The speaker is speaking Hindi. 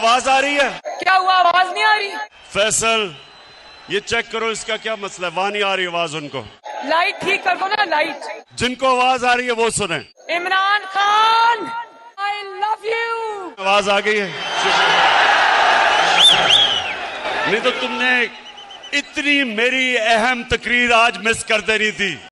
आवाज़ आ रही है? क्या हुआ? आवाज़ नहीं आ रही? फैसल ये चेक करो इसका क्या मसला है? वहाँ नहीं आ रही आवाज़ उनको। लाइट ठीक कर दो ना लाइट जिनको आवाज़ आ रही है वो सुने। Imran Khan I love you आवाज़ आ गई है। नहीं तो तुमने इतनी मेरी अहम तकरीर आज मिस कर देनी थी।